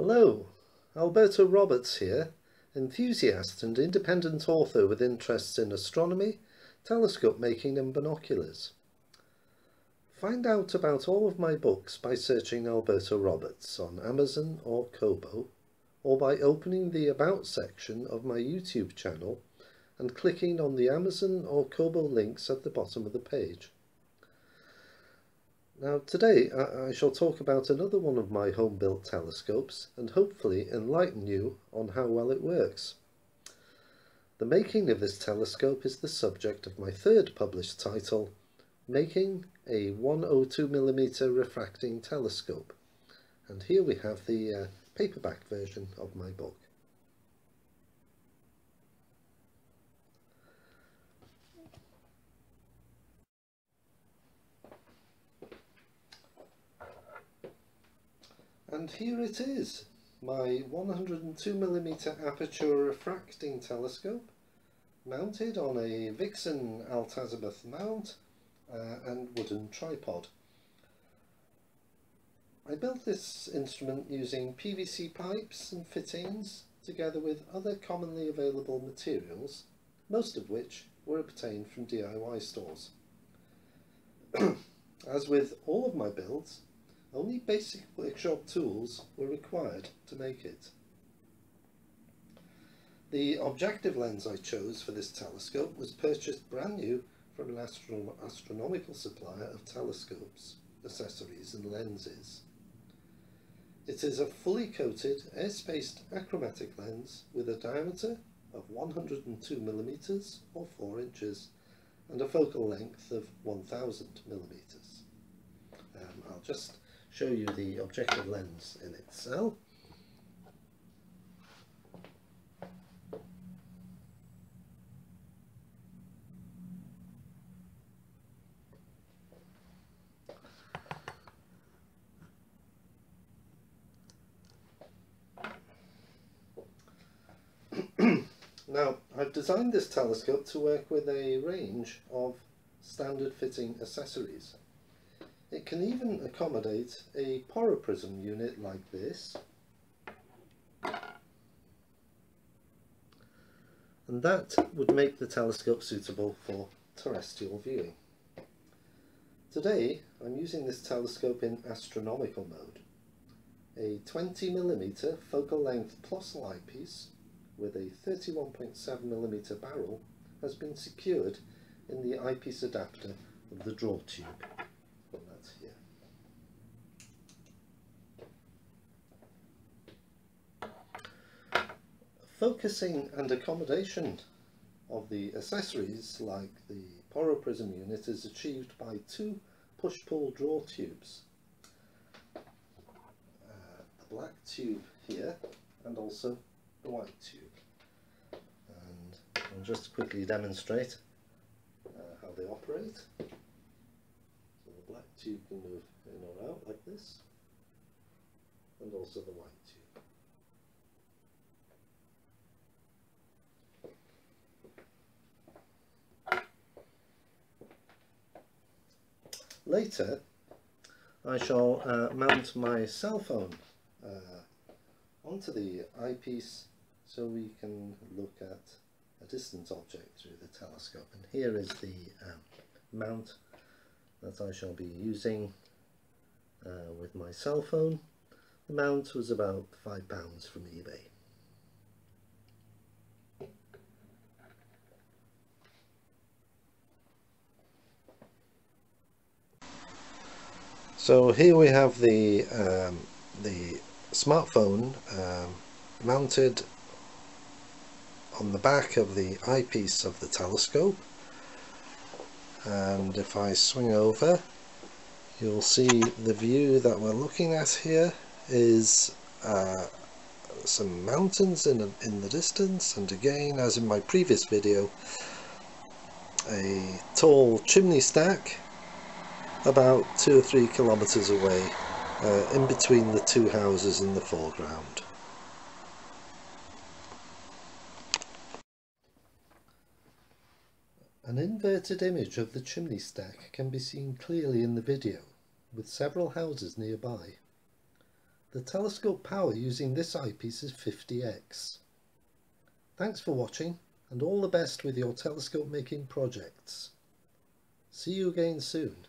Hello, Alberto Roberts here, enthusiast and independent author with interests in astronomy, telescope making and binoculars. Find out about all of my books by searching Alberto Roberts on Amazon or Kobo, or by opening the About section of my YouTube channel and clicking on the Amazon or Kobo links at the bottom of the page. Now today I, I, shall talk about another one of my home-built telescopes and hopefully enlighten you on how well it works. The making of this telescope is the subject of my third published title, Making a 102mm Refracting Telescope. And here we have the uh, paperback version of my book. And here it is, my 102mm aperture refracting telescope mounted on a Vixen Altazimuth mount uh, and wooden tripod. I built this instrument using PVC pipes and fittings together with other commonly available materials, most of which were obtained from DIY stores. As with all of my builds, only basic workshop tools were required to make it. The objective lens I chose for this telescope was purchased brand new from an astro astronomical supplier of telescopes, accessories and lenses. It is a fully coated air-spaced achromatic lens with a diameter of 102 millimeters or 4 inches and a focal length of 1000 millimeters. Um, I'll just show you the objective lens in itself. now, I've designed this telescope to work with a range of standard fitting accessories. Can even accommodate a Porro prism unit like this. And that would make the telescope suitable for terrestrial viewing. Today I'm using this telescope in astronomical mode. A 20mm focal length Plossl eyepiece with a 31.7mm barrel has been secured in the eyepiece adapter of the draw tube. Focusing and accommodation of the accessories like the Porro prism unit is achieved by two push-pull draw tubes. Uh, the black tube here and also the white tube. And I'll just quickly demonstrate uh, how they operate. So the black tube can move in or out like this and also the white tube. Later, I shall uh, mount my cell phone uh, onto the eyepiece so we can look at a distant object through the telescope. And here is the um, mount that I shall be using uh, with my cell phone. The mount was about £5 from eBay. So here we have the um, the smartphone um, mounted on the back of the eyepiece of the telescope. And if I swing over you'll see the view that we're looking at here is uh, some mountains in, in the distance. And again as in my previous video a tall chimney stack about two or three kilometres away uh, in between the two houses in the foreground. An inverted image of the chimney stack can be seen clearly in the video with several houses nearby. The telescope power using this eyepiece is 50x. Thanks for watching and all the best with your telescope making projects. See you again soon.